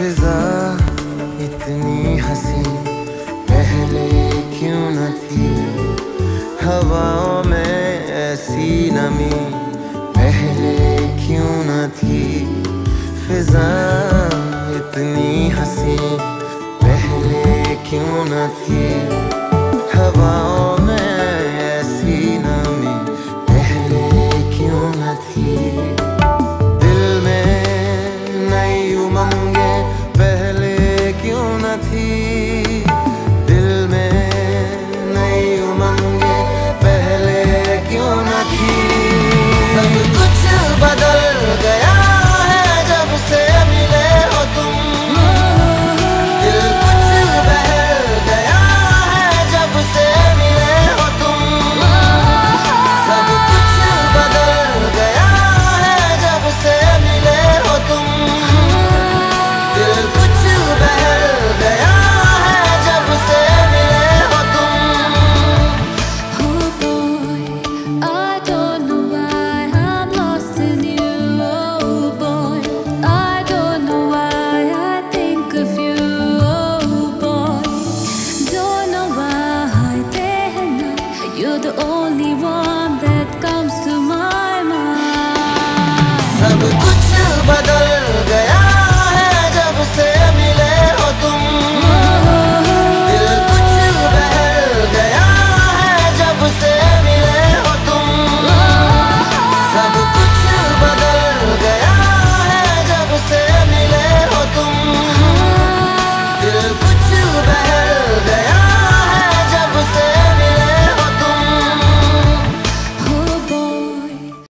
फिजा इतनी हसी, पहले क्यों न थी? हवाओं में ऐसी नमी, पहले क्यों न थी? फिजा इतनी हसी, पहले क्यों न थी? हवाओं me. You're the only one that comes to my mind. सब कुछ बदल गया